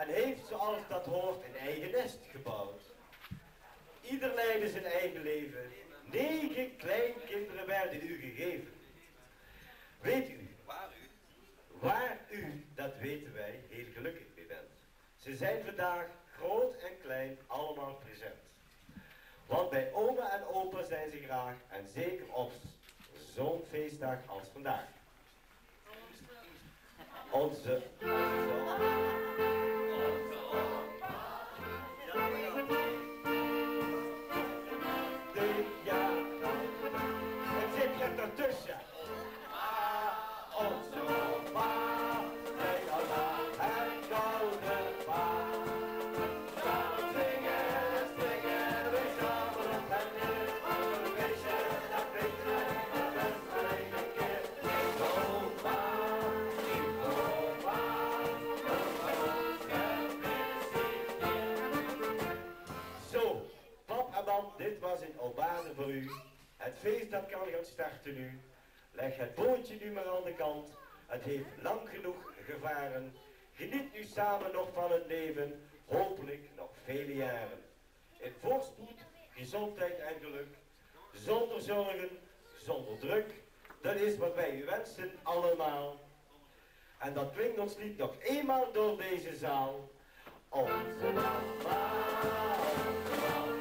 en heeft zoals dat hoort een eigen nest gebouwd. Ieder leidde zijn eigen leven. Negen kleinkinderen werden u gegeven. Weet u, waar u, dat weten wij, heel gelukkig mee bent. Ze zijn vandaag groot en klein allemaal present. Want bij oma en opa zijn ze graag en zeker op zo'n feestdag als vandaag. Onze, starten nu. Leg het bootje nu maar aan de kant. Het heeft lang genoeg gevaren. Geniet nu samen nog van het leven. Hopelijk nog vele jaren. In voorspoed, gezondheid en geluk. Zonder zorgen, zonder druk. Dat is wat wij u wensen allemaal. En dat klinkt ons lied nog eenmaal door deze zaal. Onze mama, onze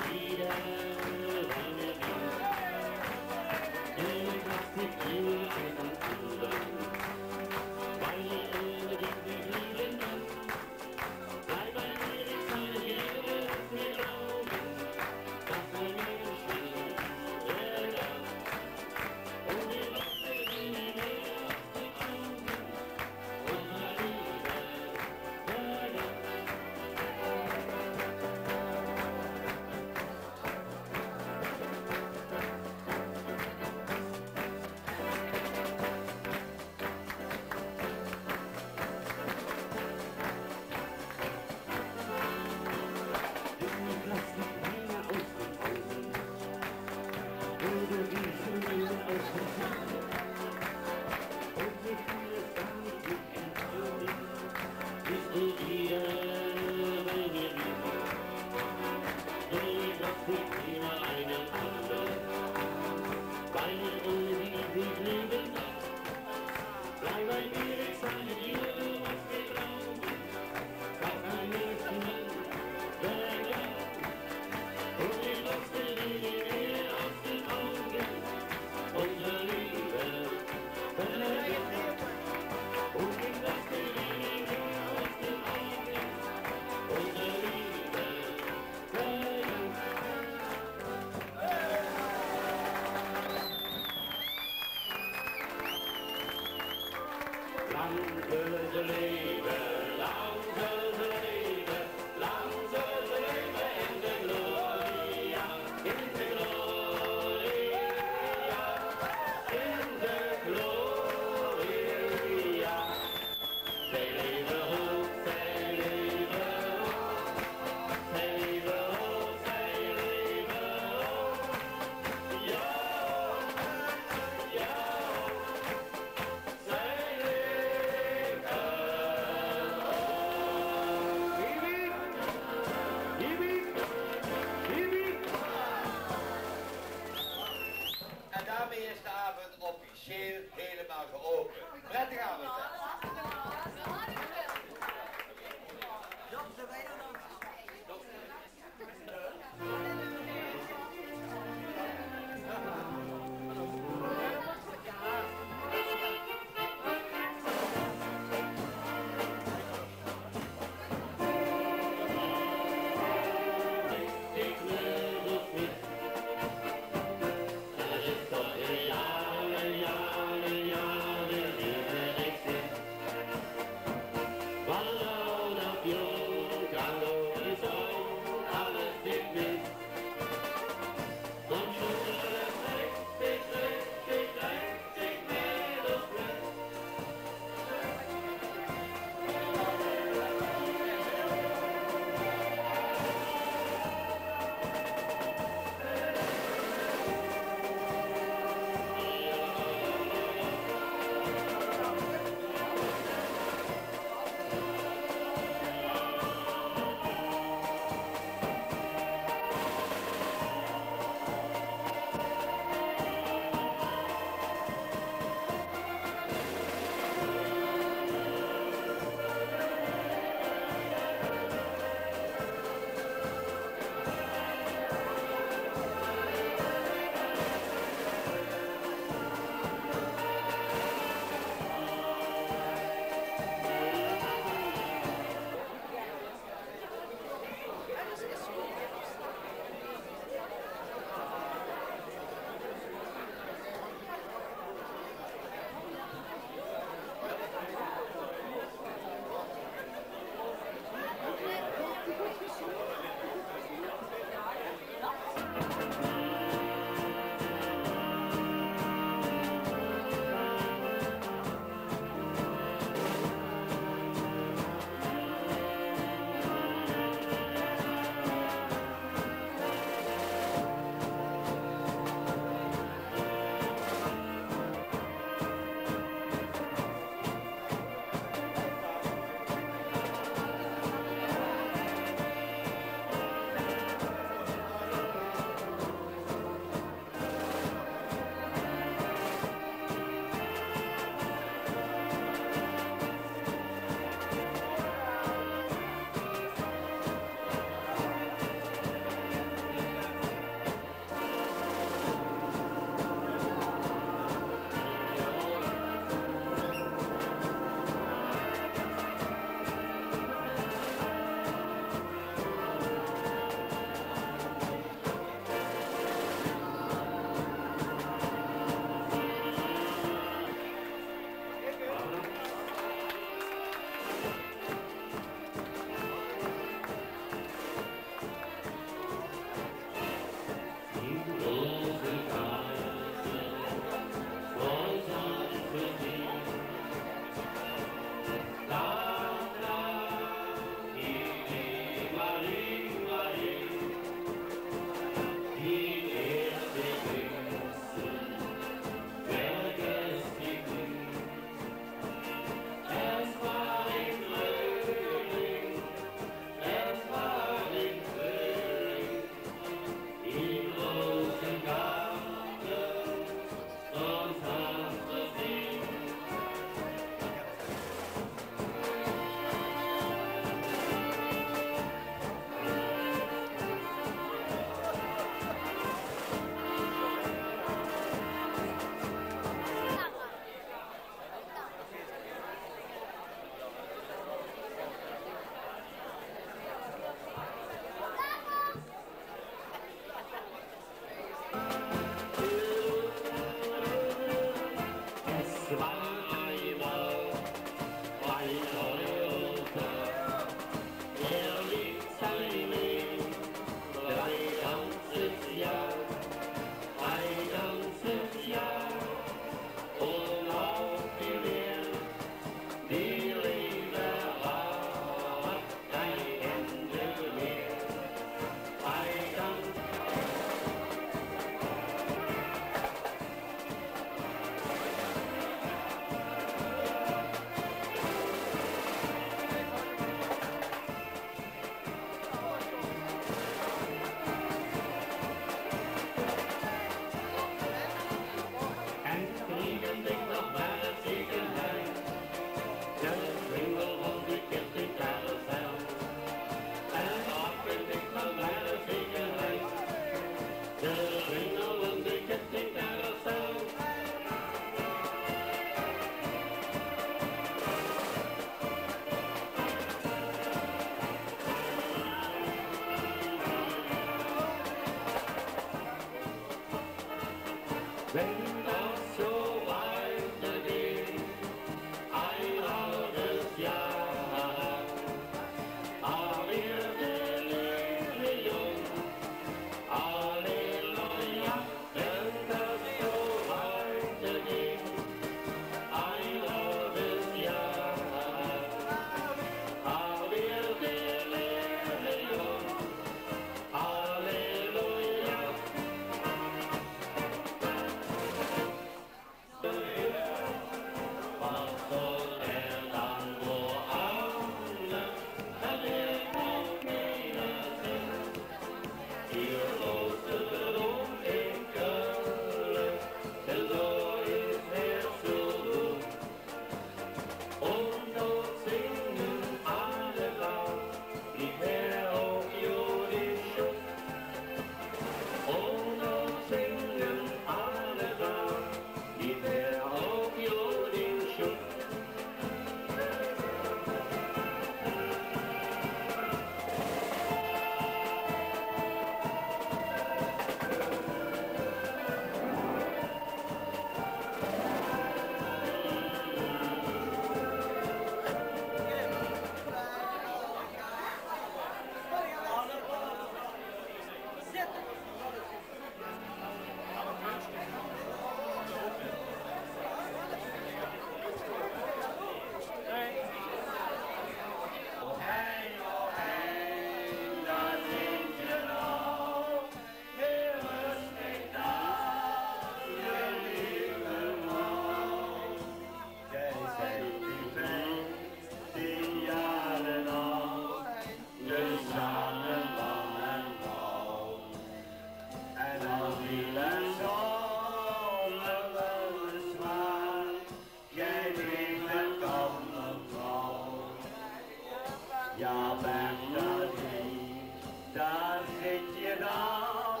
Daar zit je dan,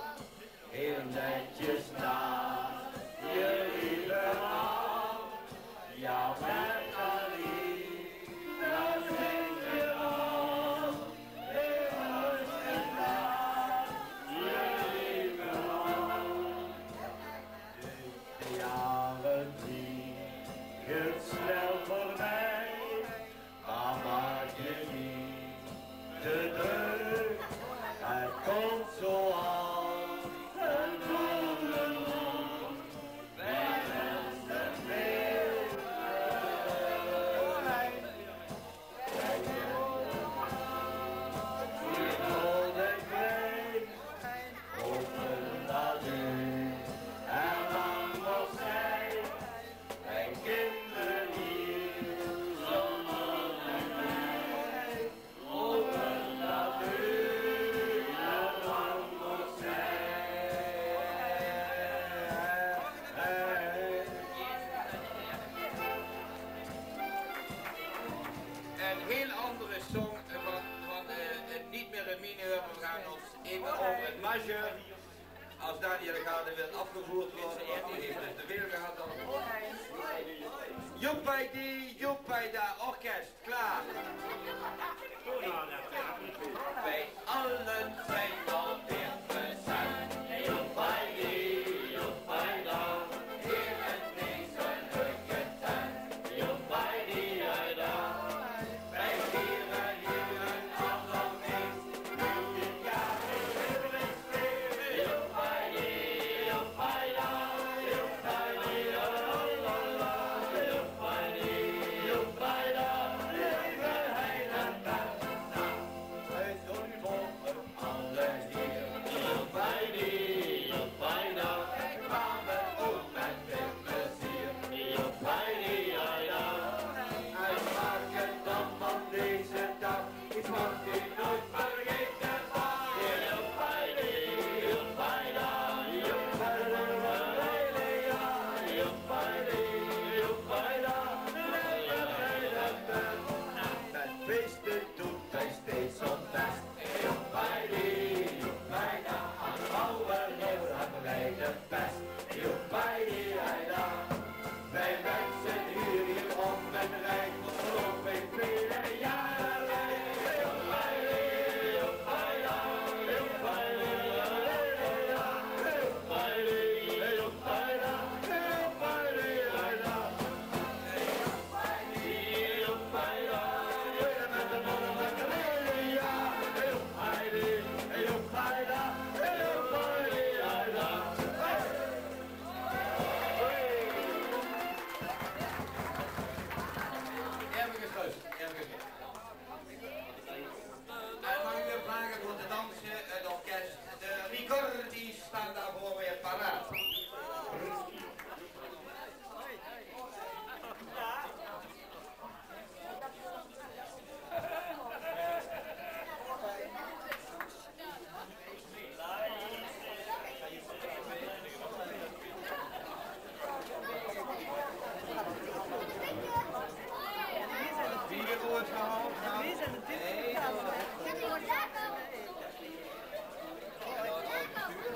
heel netjes staat. Joepij die, joepij daar, orkest, klaar. Bij allen zijn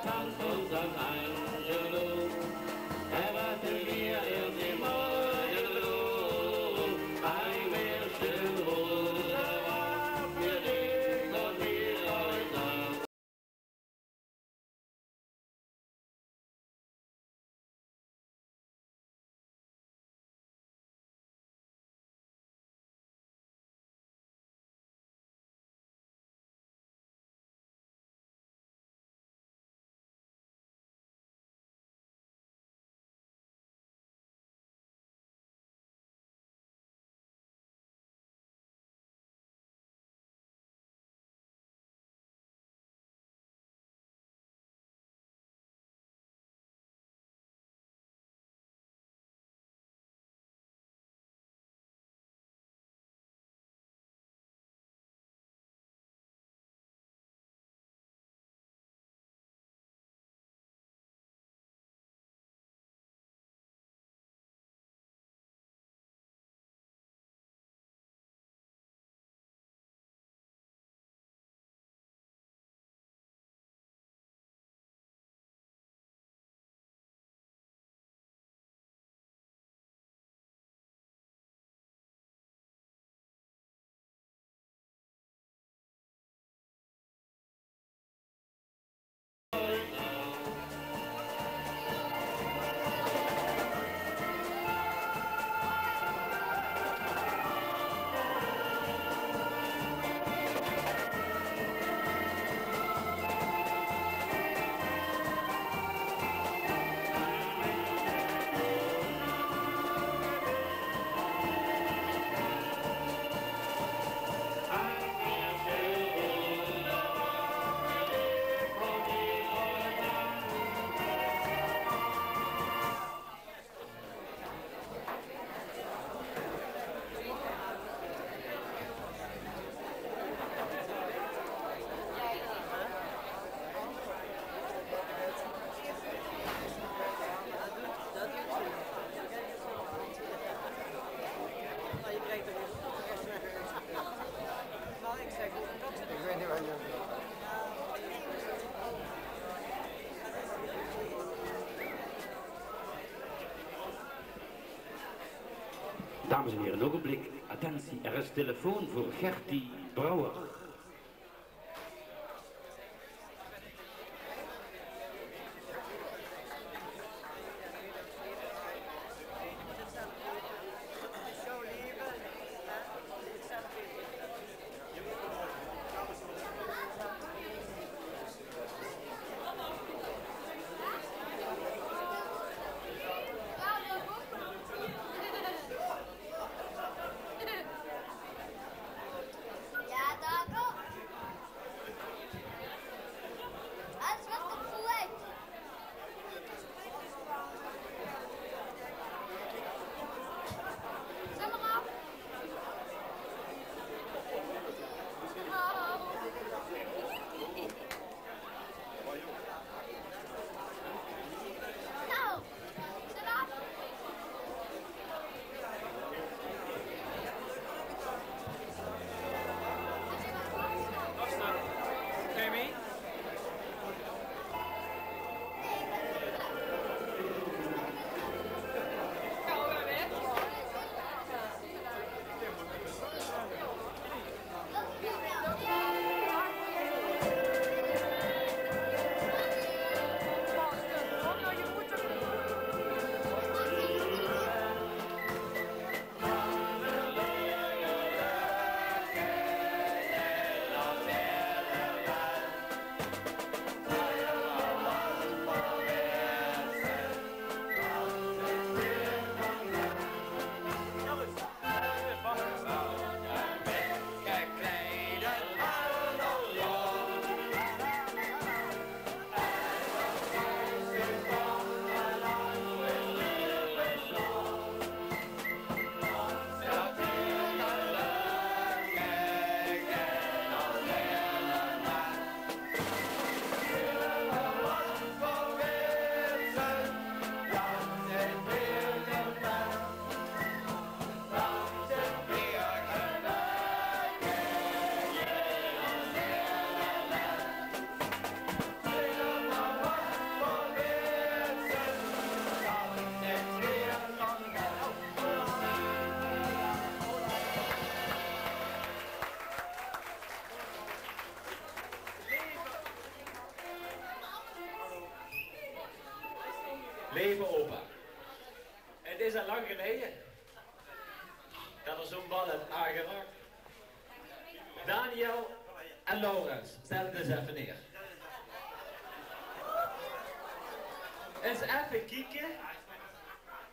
Tanz unser Heil. Dames en heren, een ogenblik. Attentie, er is telefoon voor Gertie Brouwer.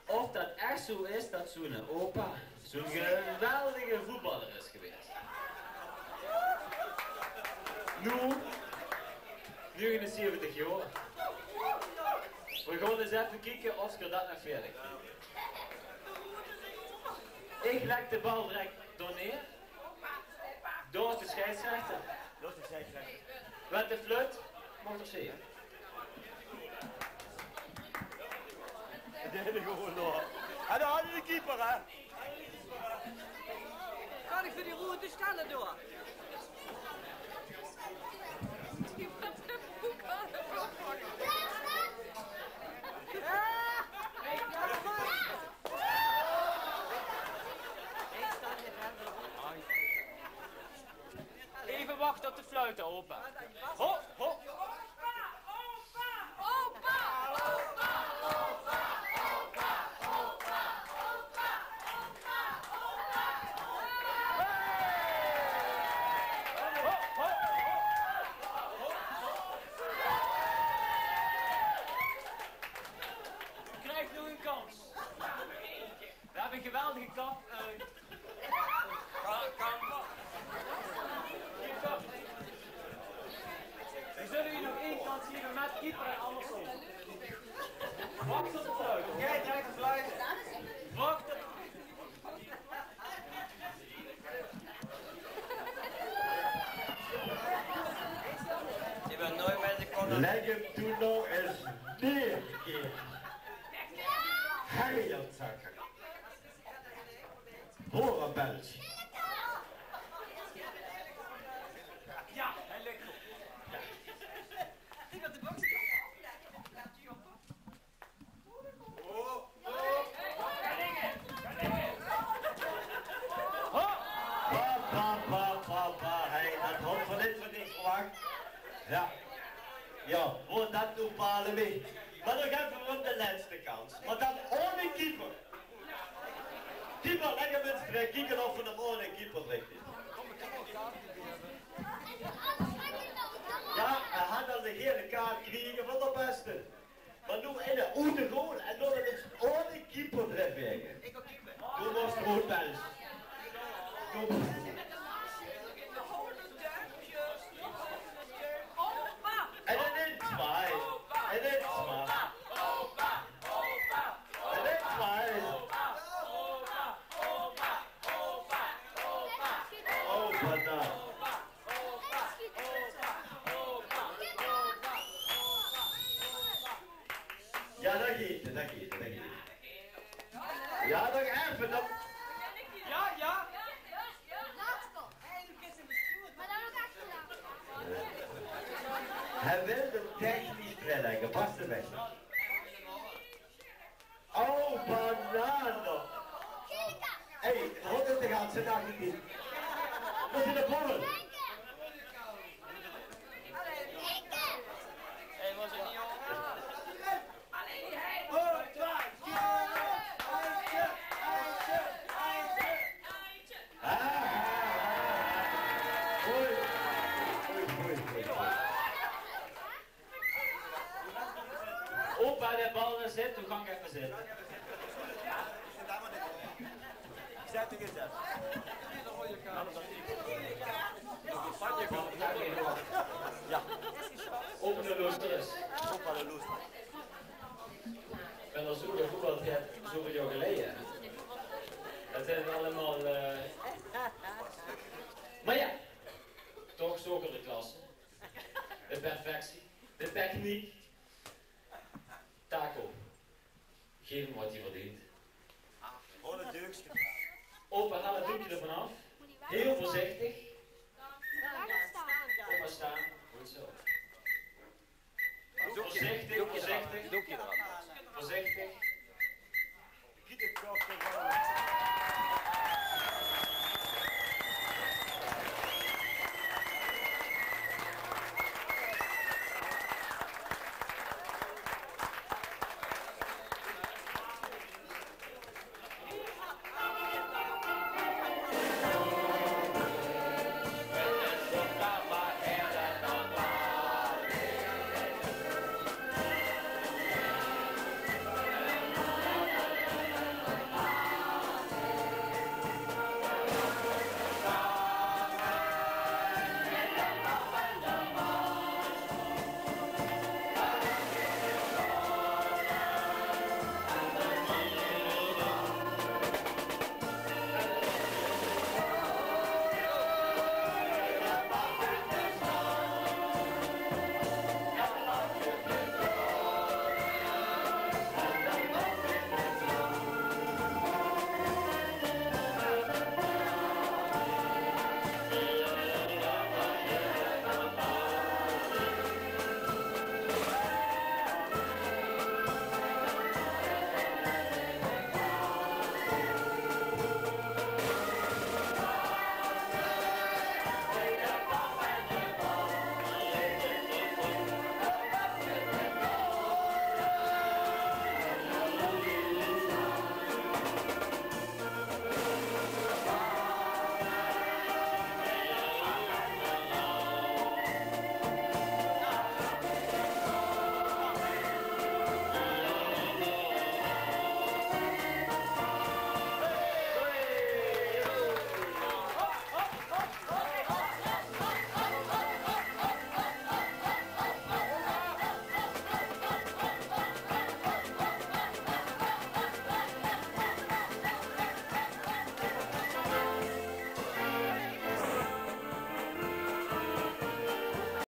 Of dat echt zo is dat zo'n opa zo'n geweldige voetballer is geweest. Nu, 79 jaar. We gaan eens even kijken of ze dat nog verder Ik leg de bal direct door neer. Door de scheidsrechter. Is hij gezegd. Met de fluit mag er zien. De hele gewoon door. En dan hadden de keeper, hè? Ga ik voor die route stellen door? Even wachten op de fluit, opa. Ho, ho. ja dat eten, dat. Ja, dat even, dat... Ja, ja. Hij wil de technisch spreken, pas de weg. Oh, banano. Hé, hey, wat is de ganse dag niet in? Is de borrel? lang hebben ze. Ja, dat is het. Ja, dat is het.